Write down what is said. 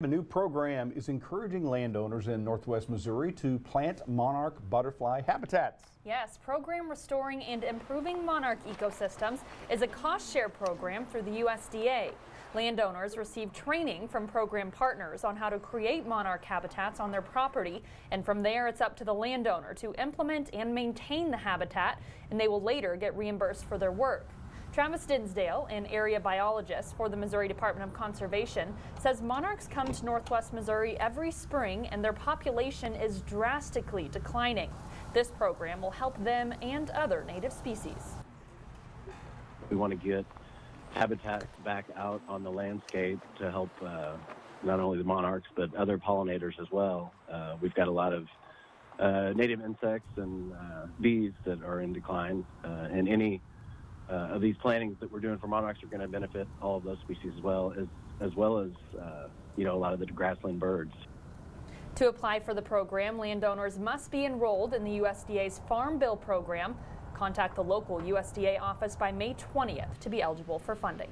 A new program is encouraging landowners in northwest Missouri to plant monarch butterfly habitats. Yes, program Restoring and Improving Monarch Ecosystems is a cost share program through the USDA. Landowners receive training from program partners on how to create monarch habitats on their property, and from there it's up to the landowner to implement and maintain the habitat, and they will later get reimbursed for their work. Travis Dinsdale, an area biologist for the Missouri Department of Conservation, says monarchs come to northwest Missouri every spring and their population is drastically declining. This program will help them and other native species. We want to get habitat back out on the landscape to help uh, not only the monarchs but other pollinators as well. Uh, we've got a lot of uh, native insects and uh, bees that are in decline, uh, and any uh, of these plantings that we're doing for monarchs are going to benefit all of those species as well as as well as uh, you know a lot of the grassland birds. To apply for the program, landowners must be enrolled in the USDA's Farm Bill program. Contact the local USDA office by May 20th to be eligible for funding.